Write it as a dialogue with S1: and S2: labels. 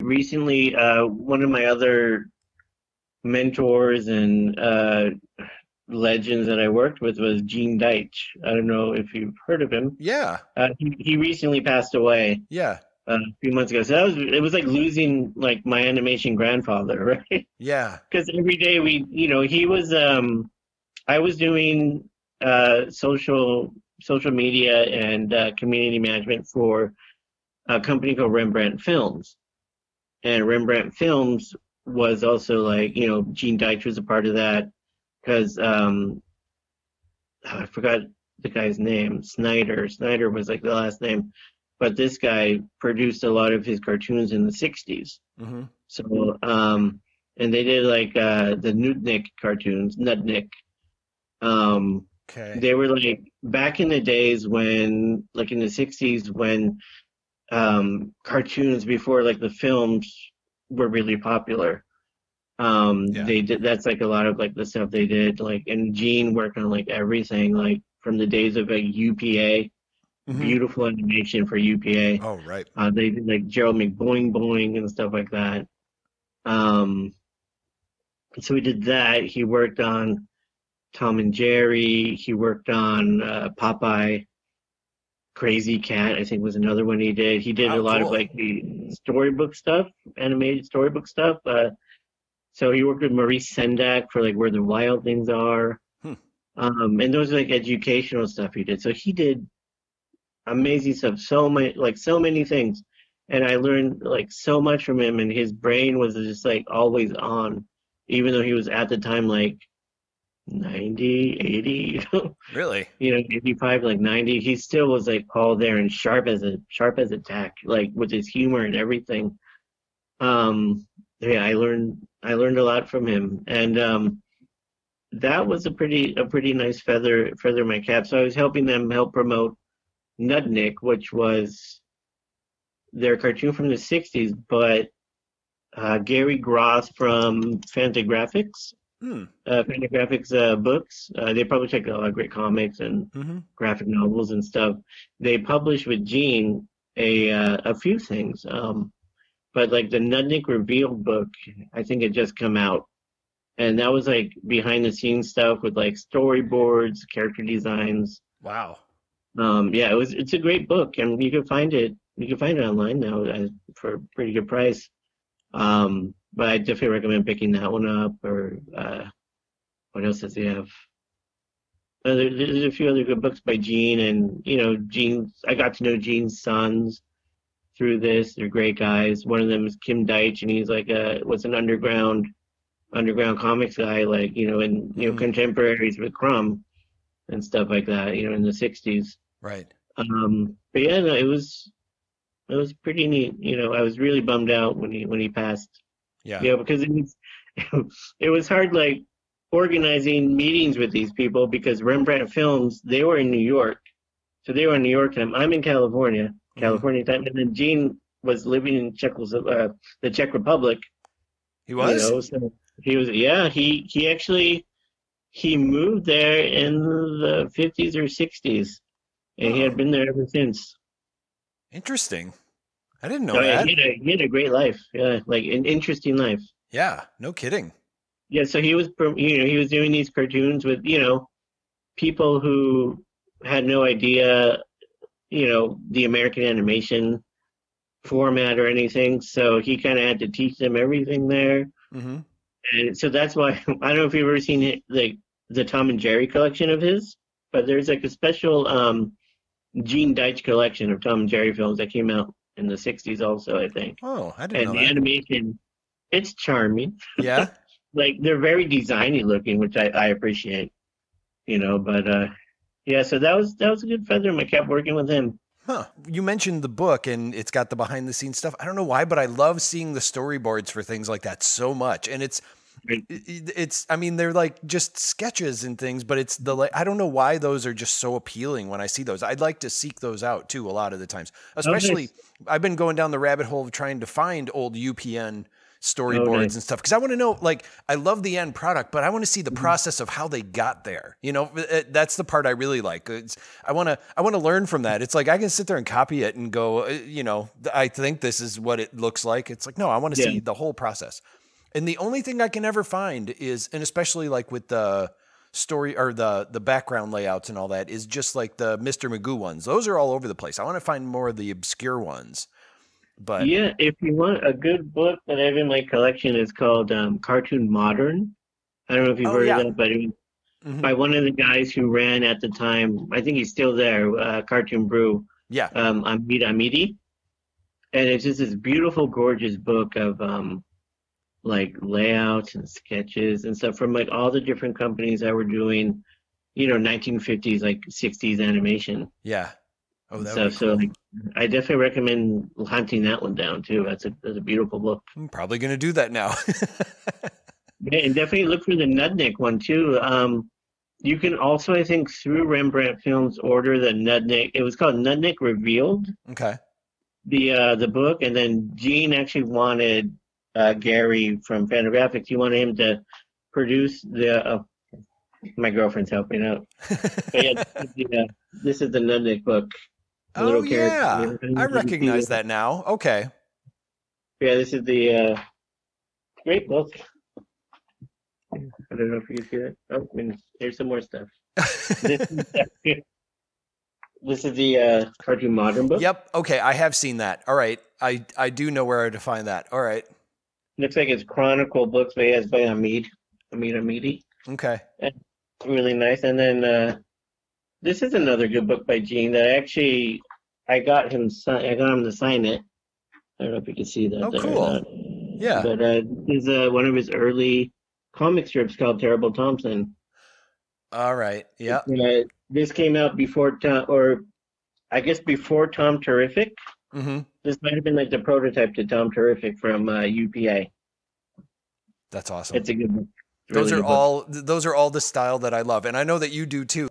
S1: Recently, uh, one of my other mentors and uh, legends that I worked with was Gene Deitch. I don't know if you've heard of him.
S2: Yeah.
S1: Uh, he, he recently passed away
S2: Yeah.
S1: uh, a few months ago. So that was it was like losing like my animation grandfather, right?
S2: Yeah.
S1: Because every day we, you know, he was um, I was doing uh social social media and uh, community management for a company called Rembrandt Films, and Rembrandt Films was also like you know Gene Deitch was a part of that because um, oh, I forgot the guy's name Snyder Snyder was like the last name, but this guy produced a lot of his cartoons in the '60s.
S2: hmm
S1: So, um, and they did like uh, the Nudnik cartoons, Nudnik. Um,
S2: Okay.
S1: they were like back in the days when, like in the '60s, when um, cartoons before like the films were really popular. Um,
S2: Yeah.
S1: they did that's like a lot of like the stuff they did, like and Gene worked on like everything, like from the days of like UPA,
S2: Mhm.
S1: beautiful animation for UPA.
S2: Oh, right.
S1: Uh, they did like Gerald McBoing Boing and stuff like that. Um, so he did that. He worked on Tom and Jerry. He worked on uh, Popeye. Krazy Kat, I think, was another one he did. He did
S2: Oh,
S1: a lot
S2: cool.
S1: of like the storybook stuff, animated storybook stuff. Uh, so he worked with Maurice Sendak for like Where the Wild Things Are.
S2: Hmm.
S1: Um, and those are like educational stuff he did. So he did amazing stuff. So many, like so many things. And I learned like so much from him and his brain was just like always on, even though he was at the time like 90, 80, you know,
S2: Really?
S1: you know, 85, like 90. He still was like all there and sharp as a, sharp as a tack, like with his humor and everything. Um, yeah, I learned, I learned a lot from him. And, um, that was a pretty, a pretty nice feather, feather in my cap. So I was helping them help promote Nudnik, which was their cartoon from the 60s, but uh, Gary Gross from Fantagraphics,
S2: Hmm.
S1: uh, Fantagraphics uh, books, uh, they publish like a lot of great comics and
S2: hmm
S1: graphic novels and stuff. They publish with Gene a uh, a few things, um, but like the Nudnik Revealed book, I think it just come out, and that was like behind the scenes stuff with like storyboards, character designs.
S2: Wow.
S1: Um, yeah, it was. It's a great book, and you can find it. You can find it online now uh, for a pretty good price. Um, but I definitely recommend picking that one up. Or uh, what else does he have? Uh, there, there's a few other good books by Gene, and you know, Gene. I got to know Gene's sons through this. They're great guys. One of them is Kim Deitch, and he's like a was an underground underground comics guy, like you know, in you know
S2: Mhm.
S1: contemporaries with Crumb and stuff like that. You know, in the '60s.
S2: Right.
S1: Um, but yeah, no, it was it was pretty neat. You know, I was really bummed out when he when he passed.
S2: Yeah.
S1: You know, because it was it was hard like organizing meetings with these people because Rembrandt Films they were in New York, so they were in New York time. I'm in California,
S2: Mhm.
S1: California time, and then Gene was living in Czechoslovakia, uh, the Czech Republic.
S2: He was?
S1: You know, so he was yeah he he actually he moved there in the 50s or 60s, and he
S2: Oh.
S1: had been there ever since.
S2: Interesting. I didn't know
S1: yeah,
S2: that.
S1: he had, a, he had a great life. Yeah, like an interesting life.
S2: Yeah. No kidding.
S1: Yeah, so he was, you know, he was doing these cartoons with, you know, people who had no idea, you know, the American animation format or anything. So he kind of had to teach them everything there.
S2: hmm
S1: And so that's why I don't know if you've ever seen it, like the Tom and Jerry collection of his, but there's like a special um, Gene Deitch collection of Tom and Jerry films that came out in the 60s also, I think.
S2: Oh, I didn't know.
S1: and
S2: know
S1: the
S2: that.
S1: animation it's charming
S2: Yeah.
S1: like they're very designy looking which I, I appreciate you know but uh yeah so that was that was a good feather in my cap working with him
S2: Huh. You mentioned the book and it's got the behind the scenes stuff. I don't know why, but I love seeing the storyboards for things like that so much. And it's it's I mean they're like just sketches and things, but it's the like I don't know why those are just so appealing when I see those. I'd like to seek those out too a lot of the times. Especially I've been going down the rabbit hole of trying to find old UPA storyboards
S1: Okay.
S2: and stuff because I want to know. Like, I love the end product, but I want to see the
S1: Mhm.
S2: process of how they got there. You know, uh, that's the part I really like. It's, I want to I want to learn from that. It's like I can sit there and copy it and go, uh, you know, I think this is what it looks like. It's like no, I want to
S1: Yeah.
S2: see the whole process. And the only thing I can ever find is, and especially like with the story or the the background layouts and all that, is just like the Mr. Magoo ones. Those are all over the place. I want to find more of the obscure ones. But
S1: Yeah, if you want a good book that I have in my collection, is called um, Cartoon Modern. I don't know if you've
S2: Oh,
S1: heard
S2: yeah.
S1: of that, but it was
S2: Mhm.
S1: by one of the guys who ran at the time. I think he's still there. Uh, Cartoon Brew,
S2: yeah,
S1: um, Amid Amidi, and it's just this beautiful, gorgeous book of um, like layouts and sketches and stuff from like all the different companies that were doing, you know, 1950s like 60s animation.
S2: yeah. Oh, that would be
S1: So like, I definitely recommend hunting that one down too. That's a that's a beautiful book.
S2: I'm probably gonna do that now.
S1: Yeah, and definitely look for the Nudnik one too. Um, you can also, I think, through Rembrandt Films, order the Nudnik. It was called Nudnik Revealed,
S2: okay.
S1: the uh, the book, and then Gene actually wanted uh, Gary from Fantagraphics. You wanted him to produce the. Uh, my girlfriend's helping out. Yeah, this is the, uh, this is the Nudnik book.
S2: Oh yeah. I recognize that now. Okay.
S1: Yeah, this is the uh, great book. I don't know if you can see that. Oh, I mean, there's some more stuff. This is, this is the uh, cartoon modern book.
S2: yep. Okay, I have seen that. All right. I I do know where to find that. All right.
S1: Looks like it's Chronicle books, but yeah, it's by Hamid. Hamid Hamidi.
S2: Okay.
S1: Really nice. And then uh, this is another good book by Gene that I actually I got him. I got him to sign it. I don't know if you can see that.
S2: Oh, cool. Yeah.
S1: But uh, this is uh, one of his early comic strips called Terrible Thompson.
S2: All right. Yeah.
S1: Uh, this came out before Tom, or I guess before Tom Terrific.
S2: Mm-hmm.
S1: This might have been like the prototype to Tom Terrific from uh, UPA.
S2: That's awesome.
S1: It's a good book.
S2: those
S1: Really
S2: are
S1: good book.
S2: all those are all the style that I love, and I know that you do too.